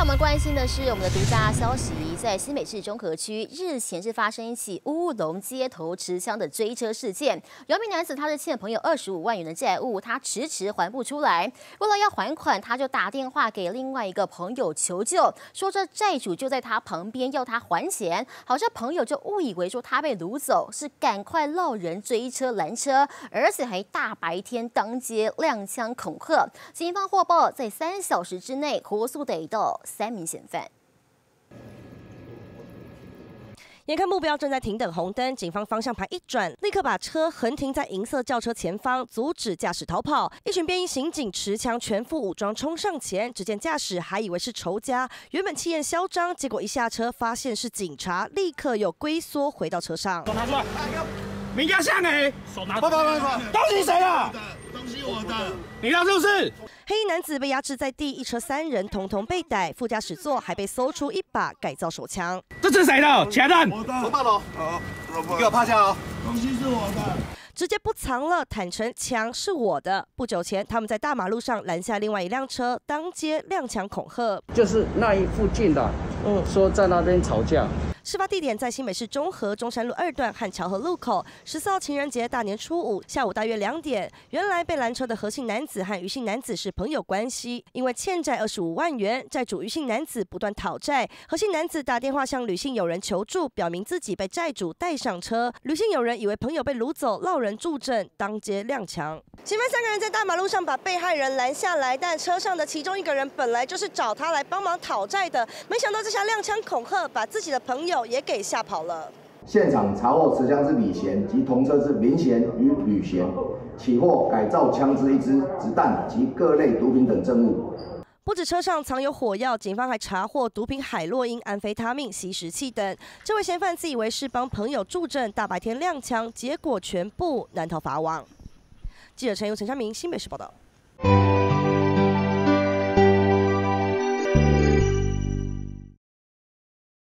我们关心的是我们的独家消息，在新北市中和区日前是发生一起乌龙街头持枪的追车事件。有名男子他是欠朋友二十五万元的债务，他迟迟还不出来，为了要还款，他就打电话给另外一个朋友求救，说这债主就在他旁边要他还钱。好，这朋友就误以为说他被掳走，是赶快闹人追车拦车，而且还大白天当街亮枪恐吓。警方获报，在三小时之内火速逮到。三名嫌犯，眼看目标正在停等红灯，警方方向盘一转，立刻把车横停在银色轿车前方，阻止驾驶逃跑。一群便衣刑警持枪全副武装冲上前，只见驾驶还以为是仇家，原本气焰嚣张，结果一下车发现是警察，立刻又龟缩回到车上。手拿出来，名家像哎，手拿，不不不不，东西谁的？东西我的，你要是不是？黑衣男子被压制在地，一车三人统统被逮，副驾驶座还被搜出一把改造手枪。这是谁的？起来！我的，我大佬，好，给我趴下哦。东西是我的，直接不藏了，坦诚枪是我的。不久前，他们在大马路上拦下另外一辆车，当街亮枪恐吓，就是那一附近的，嗯，说在那边吵架。事发地点在新北市中和中山路二段和桥河路口。十四号情人节大年初五下午大约两点，原来被拦车的何姓男子和余姓男子是朋友关系，因为欠债二十五万元，债主余姓男子不断讨债，何姓男子打电话向吕姓友人求助，表明自己被债主带上车。吕姓友人以为朋友被掳走，闹人助阵，当街亮枪。前面三个人在大马路上把被害人拦下来，但车上的其中一个人本来就是找他来帮忙讨债的，没想到这下亮枪恐吓，把自己的朋友。也给吓跑了。现场查获持枪之李贤及同车之林贤与吕贤，起获改造枪支一支、子弹及各类毒品等证物。不止车上藏有火药，警方还查获毒品海洛因、安非他命、吸食器等。这位嫌犯自以为是帮朋友助阵，大白天亮枪，结果全部难逃法网。记者陈佑陈昌明新北市报道。